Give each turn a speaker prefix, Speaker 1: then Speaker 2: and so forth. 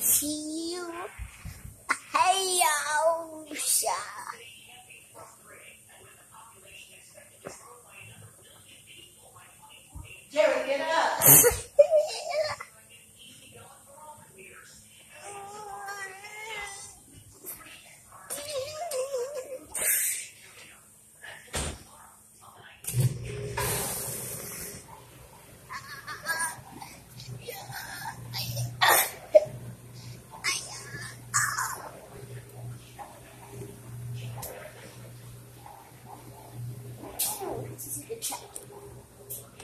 Speaker 1: see you. Hey, Osha.
Speaker 2: Jerry, get up.
Speaker 1: 지진이일 어.